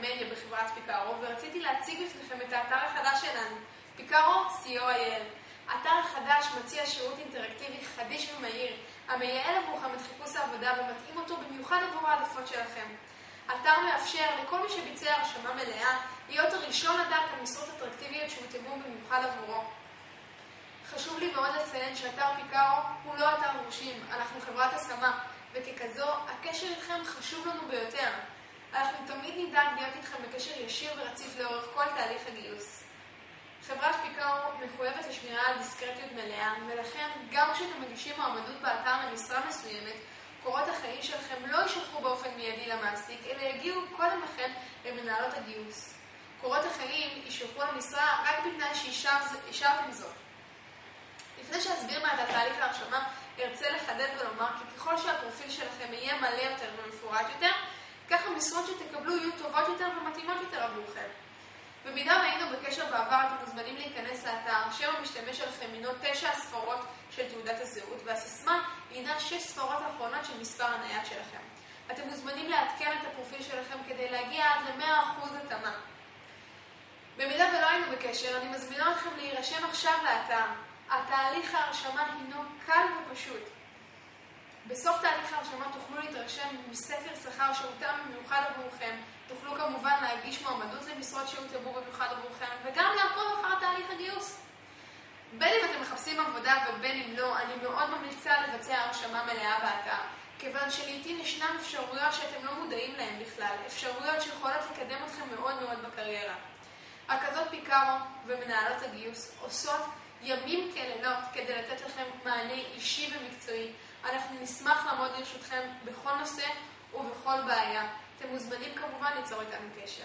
מדיה בחברת פיקארו, ורציתי להציג בפניכם את האתר החדש שלנו, פיקארו co.il. האתר החדש מציע שירות אינטראקטיבי חדיש ומהיר, המייעל עבורכם את חיפוש העבודה ומתאים אותו במיוחד עבור העדפות שלכם. האתר מאפשר לכל מי שביצע הרשמה מלאה להיות הראשון לדעת על משרות אטרקטיביות שהותאמו במיוחד עבורו. חשוב לי מאוד לציין שאתר פיקארו הוא לא אתר מורשים, אנחנו חברת השמה, וככזו, הקשר איתכם חשוב לנו ביותר. אנחנו תמיד נדאג להיות איתכם בקשר ישיר ורציף לאורך כל תהליך הגיוס. חברת פיקארו מחויבת לשמירה על דיסקרטיות מלאה, ולכן גם כשאתם מגישים מועמדות באתר למשרה מסוימת, קורות החיים שלכם לא יישלחו באופן מיידי למעסיק, אלא יגיעו קודם לכן למנהלות הגיוס. קורות החיים יישלחו למשרה רק בתנאי שאישרתם זאת. לפני שאסביר על תהליך ההרשמה, ארצה לחדד ולומר כי ככל שהפרופיל שלכם יהיה מלא יותר ומפורט יותר, כך המשרות שתקבלו יהיו טובות יותר ומתאימות יותר עבורכם. במידה והיינו בקשר בעבר, אתם מוזמנים להיכנס לאתר, שם המשתמש שלכם הינו תשע הספרות של תעודת הזהות, והסיסמה הינה שש ספרות האחרונות של מספר הנייד שלכם. אתם מוזמנים לעדכן את הפרופיל שלכם כדי להגיע עד ל-100% התאמה. במידה ולא היינו בקשר, אני מזמינה אתכם להירשם עכשיו לאתר. התהליך ההרשמה הינו קל ופשוט. בסוף תהליך ההרשמה תוכלו להתרשם מספר שכר שהותאם במיוחד עבורכם. תוכלו כמובן להגיש מועמדות למשרות שהותאמו במיוחד עבורכם, וגם לעקוב אחר תהליך הגיוס. בין אם אתם מחפשים עבודה ובין אם לא, אני מאוד ממליצה לבצע הרשמה מלאה באתר, כיוון שלעיתים ישנן אפשרויות שאתם לא מודעים להן בכלל, אפשרויות שיכולות לקדם אתכם מאוד מאוד בקריירה. רכזות פיקארו ומנהלות הגיוס עושות ימים כלילות כדי לתת לכם מענה אישי ומקצועי. אנחנו נשמח לעמוד לרשותכם בכל נושא ובכל בעיה. אתם מוזמנים כמובן ליצור איתנו קשר.